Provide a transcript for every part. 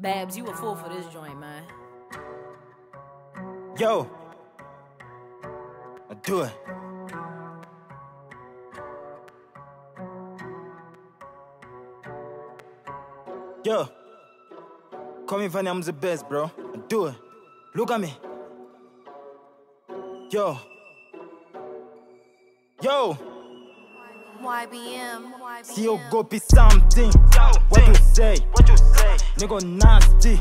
Babs, you a fool for this joint, man. Yo, I do it. Yo, call me Vanny, I'm the best, bro. I do it. Look at me. Yo, yo, YBM. YBM. see you go be something. What you say? What you say? Nigga nasty.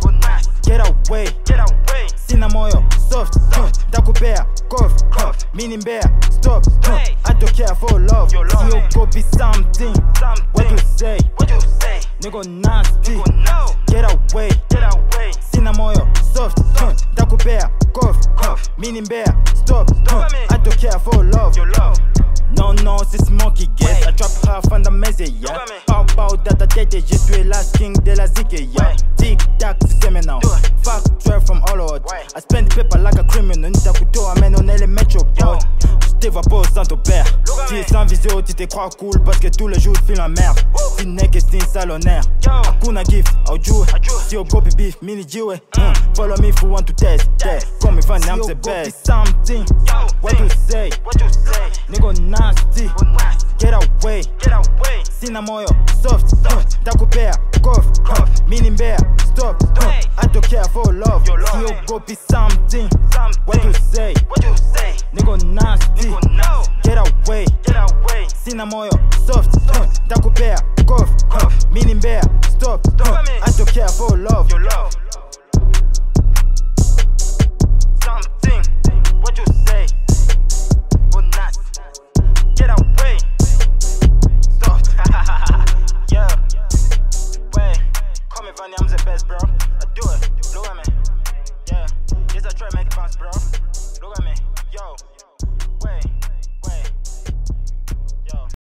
Get away. Get away. Sina moyo soft, huh. Ndakupea cough, huh. meaning bear stop. I don't care for love. Your love. You go be something. Something. What you say? What you say? Nigga nasty. Go no. Get away. Get away. Sina moyo soft, huh. Ndakupea cough, huh. meaning bear stop. huh. I don't care for love. Your love. Non, non, c'est ce mon qui I drop half on the mese, yeah. Me. Data tete, je suis la king de la zig, yeah. Ouais. Tic tac, c'est maintenant. Fuck, trap from all out. I spend paper like a criminal. Nita couteau, amène, on est les metro boy. Je te vois pas sans ton père. Tu me. es sans visio, tu te crois cool parce que tous les jours, tu fais la merde. Tu n'es que c'est salonaire. Yo. Hakuna gift. Ajou. Si au go beef, mini jiwe. Mm. Follow me if you want to test. test. Come if I am the best. Something. Yo. What you say? What you say? Nigga nasty. sina moyo. Soft takupea cough mini mbea stop I don't care for love. Siogopi something. What you say? Niko nasty. Get away. Sina moyo. Soft takupea cough mini mbea stop I don't care for love.